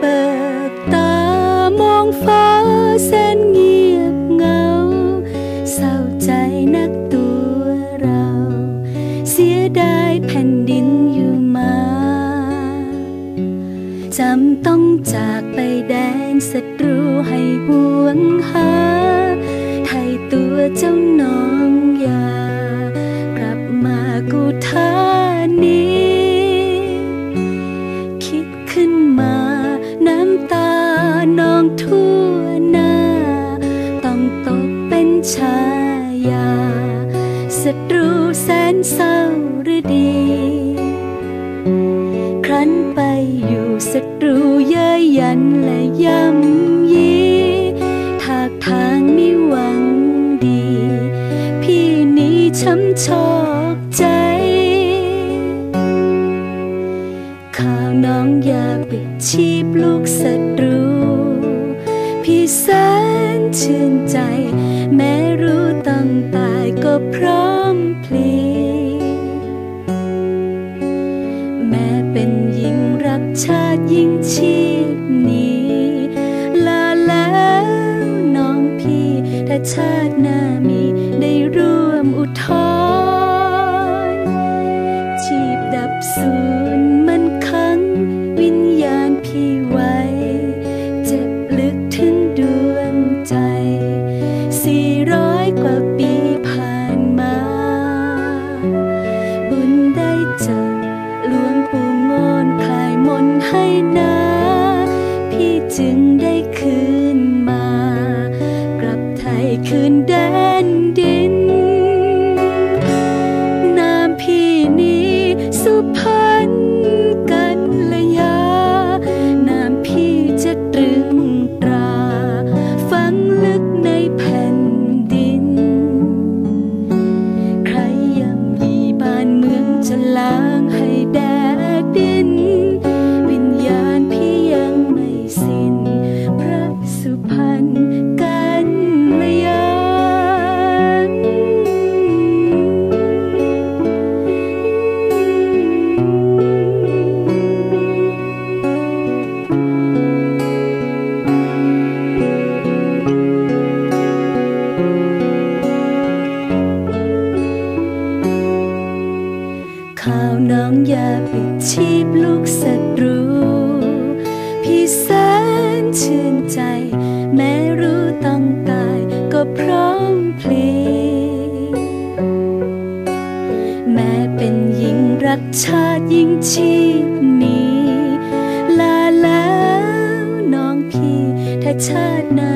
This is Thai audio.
เบิกตามองฟ้าแสนเงียบเงา เศร้ใจนักตัวเรา เสียดายแผ่นดินอยู่มาจำต้องจากไปแดนศัตรูให้ห่วงห ชายาศัตรูแสนเศร้าหรือดี ครั้นไปอยู่ศัตรูเย้ยยันและย่ำยีทากทางไม่หวังดี พี่นี้ช้ำชอกใจ ข่าวน้องอย่าปิดชีพลูกศัตรู พี่แสนชื่นใจ แม้รู้ต้องตายก็พร้อมพลี แม้เป็นหญิงรักชาติยิ่งชีพนี้ ลาแล้วน้องพี่ถ้าชาติหน้า จะล้างให้ ปิดชีพลูกศัตรู พี่แสนชื่นใจ แม้รู้ต้องตายก็พร้อมพลีแม้เป็นหญิงรักชาติยิ่งชีพนี้ ลาแล้วน้องพี่ถ้าชาติหน้า